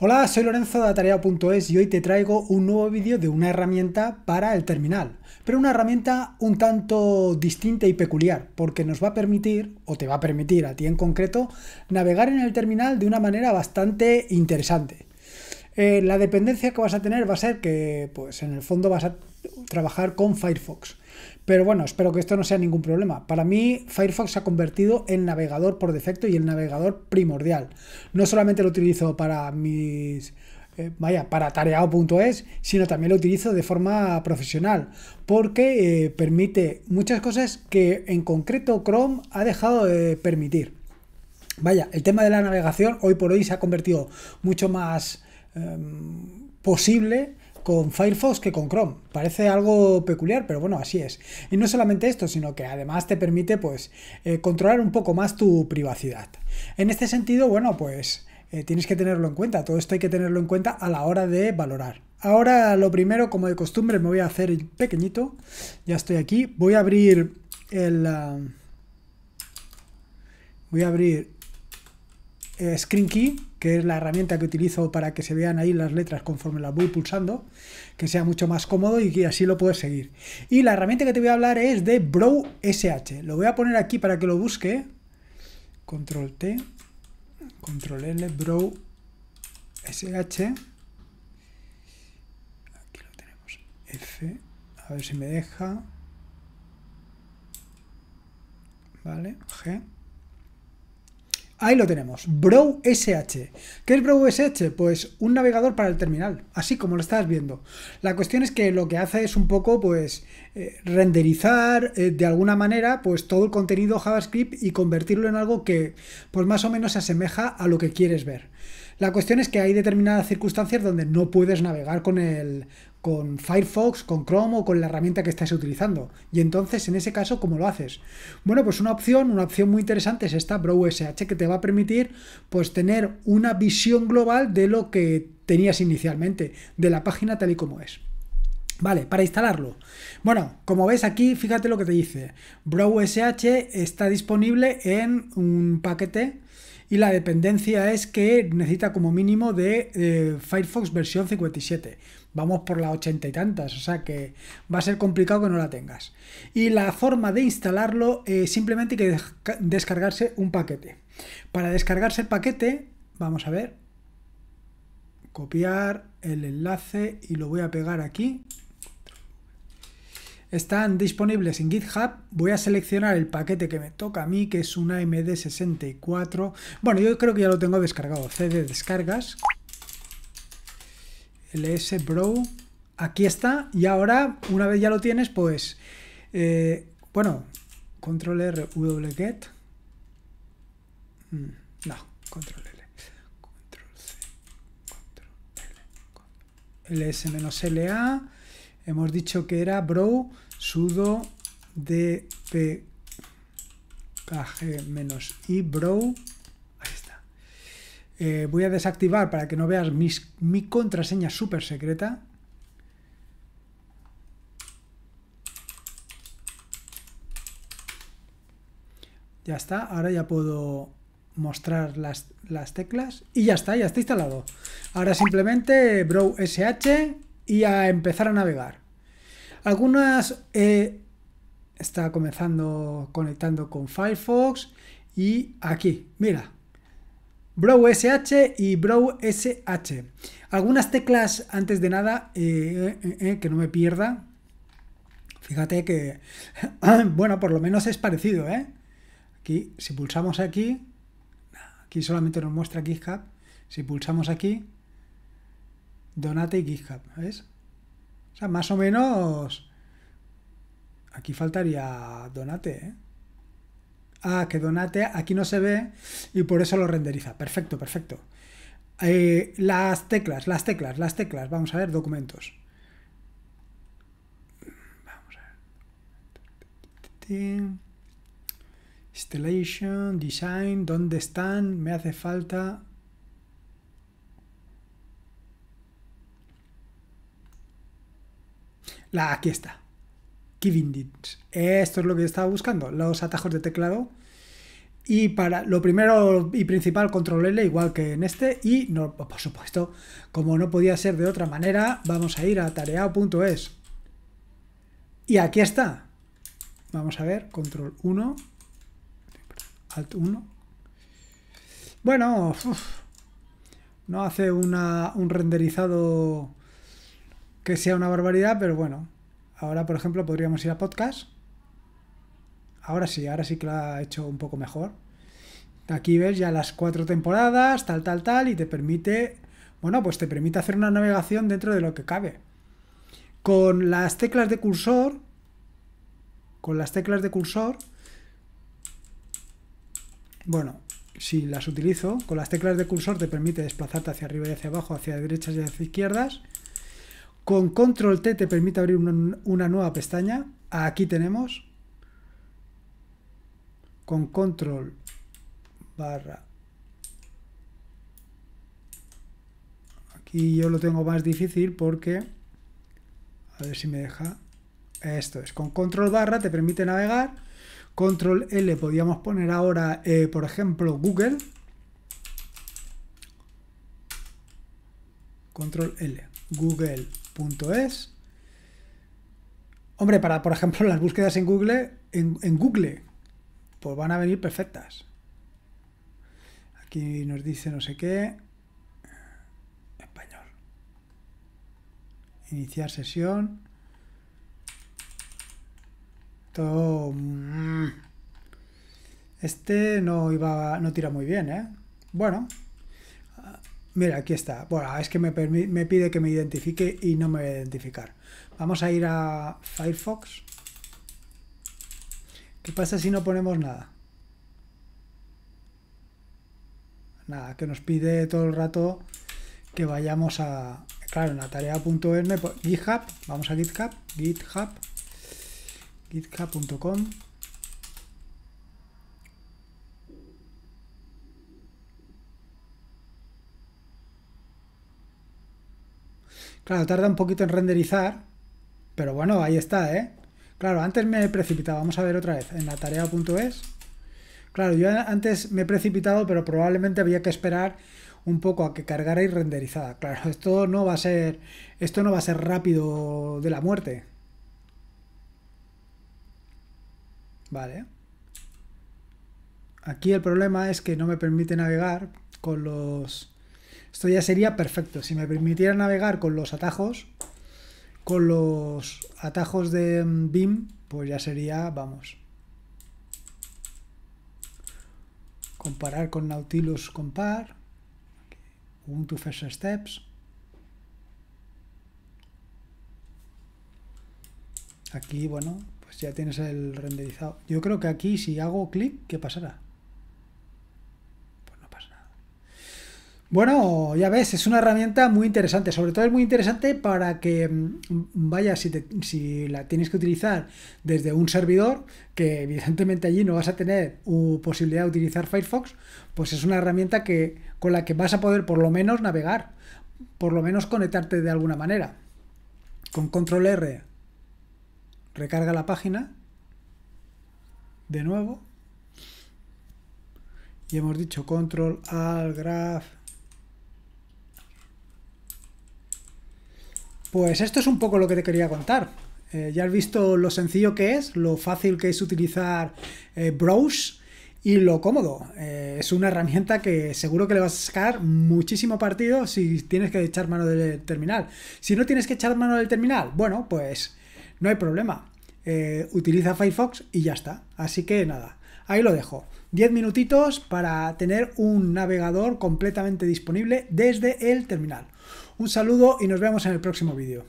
Hola, soy Lorenzo de Atareado.es y hoy te traigo un nuevo vídeo de una herramienta para el terminal, pero una herramienta un tanto distinta y peculiar, porque nos va a permitir, o te va a permitir a ti en concreto, navegar en el terminal de una manera bastante interesante. Eh, la dependencia que vas a tener va a ser que, pues en el fondo vas a trabajar con Firefox. Pero bueno, espero que esto no sea ningún problema. Para mí, Firefox se ha convertido en navegador por defecto y el navegador primordial. No solamente lo utilizo para mis eh, vaya, para tareao.es, sino también lo utilizo de forma profesional, porque eh, permite muchas cosas que en concreto Chrome ha dejado de permitir. Vaya, el tema de la navegación hoy por hoy se ha convertido mucho más em, posible con Firefox que con Chrome. Parece algo peculiar, pero bueno, así es. Y no solamente esto, sino que además te permite pues eh, controlar un poco más tu privacidad. En este sentido, bueno, pues eh, tienes que tenerlo en cuenta. Todo esto hay que tenerlo en cuenta a la hora de valorar. Ahora lo primero, como de costumbre, me voy a hacer pequeñito. Ya estoy aquí. Voy a abrir el... Ah, voy a abrir eh, Screen Key que es la herramienta que utilizo para que se vean ahí las letras conforme las voy pulsando, que sea mucho más cómodo y que así lo puedes seguir. Y la herramienta que te voy a hablar es de Brow SH. Lo voy a poner aquí para que lo busque. Control T, Control L, Brow SH. Aquí lo tenemos. F, a ver si me deja. Vale, G. Ahí lo tenemos, Brow SH. ¿Qué es Brow SH? Pues un navegador para el terminal, así como lo estás viendo. La cuestión es que lo que hace es un poco, pues, eh, renderizar eh, de alguna manera, pues, todo el contenido JavaScript y convertirlo en algo que, pues, más o menos se asemeja a lo que quieres ver. La cuestión es que hay determinadas circunstancias donde no puedes navegar con el, con Firefox, con Chrome o con la herramienta que estés utilizando. Y entonces, en ese caso, ¿cómo lo haces? Bueno, pues una opción, una opción muy interesante es esta Brow SH que te va a permitir pues tener una visión global de lo que tenías inicialmente, de la página tal y como es. Vale, para instalarlo. Bueno, como ves aquí, fíjate lo que te dice. Brow SH está disponible en un paquete y la dependencia es que necesita como mínimo de eh, Firefox versión 57 vamos por las ochenta y tantas, o sea que va a ser complicado que no la tengas. Y la forma de instalarlo, es simplemente hay que descargarse un paquete. Para descargarse el paquete, vamos a ver, copiar el enlace y lo voy a pegar aquí. Están disponibles en GitHub. Voy a seleccionar el paquete que me toca a mí, que es una MD64. Bueno, yo creo que ya lo tengo descargado. CD descargas ls bro aquí está y ahora una vez ya lo tienes pues eh, bueno control r w get mm, no control l control c control l ls menos la hemos dicho que era bro sudo dp kg menos i bro eh, voy a desactivar para que no veas mi contraseña súper secreta. Ya está, ahora ya puedo mostrar las, teclas y ya está, ya está instalado. Ahora simplemente Brow SH y a empezar a navegar. Algunas eh, está comenzando conectando con Firefox y aquí, mira, Brow SH y Brow SH. Algunas teclas antes de nada, eh, eh, que no me pierda. Fíjate que, bueno, por lo menos es parecido, ¿eh? Aquí, si pulsamos aquí, aquí solamente nos muestra GitHub. Si pulsamos aquí, Donate y GitHub, ¿ves? O sea, más o menos, aquí faltaría Donate, ¿eh? Ah, que Donate aquí no se ve y por eso lo renderiza. Perfecto, perfecto. Eh, las teclas, las teclas, las teclas. Vamos a ver, documentos. Vamos a ver. Installation, design, ¿dónde están? Me hace falta... La, aquí está. Esto es lo que estaba buscando, los atajos de teclado. Y para lo primero y principal, control L, igual que en este. Y por supuesto, como no podía ser de otra manera, vamos a ir a tareao.es. Y aquí está. Vamos a ver, control 1. Alt 1. Bueno, no hace una, un renderizado que sea una barbaridad, pero bueno. Ahora, por ejemplo, podríamos ir a podcast. Ahora sí, ahora sí que lo ha hecho un poco mejor. Aquí ves ya las cuatro temporadas, tal, tal, tal, y te permite, bueno, pues te permite hacer una navegación dentro de lo que cabe. Con las teclas de cursor, con las teclas de cursor, bueno, si las utilizo, con las teclas de cursor te permite desplazarte hacia arriba y hacia abajo, hacia derechas y hacia izquierdas. Con control T te permite abrir una, nueva pestaña. Aquí tenemos. Con control barra. Aquí yo lo tengo más difícil porque... A ver si me deja. Esto es, con control barra te permite navegar. Control L podríamos poner ahora, eh, por ejemplo, Google. Control L, google.es. Hombre, para, por ejemplo, las búsquedas en Google, en, en Google, pues van a venir perfectas. Aquí nos dice no sé qué. Español. Iniciar sesión. Todo... Mm. Este no iba, no tira muy bien, ¿eh? Bueno. Mira, aquí está. Bueno, es que me, me pide que me identifique y no me voy a identificar. Vamos a ir a Firefox. ¿Qué pasa si no ponemos nada? nada, que nos pide todo el rato que vayamos a, claro, en la tarea.n, GitHub, vamos a GitHub, GitHub, github.com. Claro, tarda un poquito en renderizar, pero bueno, ahí está, ¿eh? Claro, antes me he precipitado, vamos a ver otra vez, en la tarea.es Claro, yo antes me he precipitado, pero probablemente había que esperar un poco a que cargara y renderizada. Claro, esto no va a ser. Esto no va a ser rápido de la muerte. Vale. Aquí el problema es que no me permite navegar con los. Esto ya sería perfecto. Si me permitiera navegar con los atajos, con los atajos de BIM, pues ya sería, vamos, comparar con Nautilus Compare, Ubuntu First Steps. Aquí, bueno, pues ya tienes el renderizado. Yo creo que aquí si hago clic, ¿qué pasará? Bueno, ya ves, es una herramienta muy interesante. Sobre todo es muy interesante para que, mm, vaya, si, la tienes que utilizar desde un servidor, que evidentemente allí no vas a tener posibilidad de utilizar Firefox, pues es una herramienta que, con la que vas a poder por lo menos navegar, por lo menos conectarte de alguna manera. Con control R recarga la página de nuevo y hemos dicho control al graph Pues esto es un poco lo que te quería contar. Eh, ya has visto lo sencillo que es, lo fácil que es utilizar eh, Browse y lo cómodo. Eh, es una herramienta que seguro que le vas a sacar muchísimo partido si tienes que echar mano del terminal. Si no tienes que echar mano del terminal, bueno, pues no hay problema. utiliza Firefox y ya está. Así que nada, ahí lo dejo. 10 minutitos para tener un navegador completamente disponible desde el terminal. Un saludo y nos vemos en el próximo vídeo.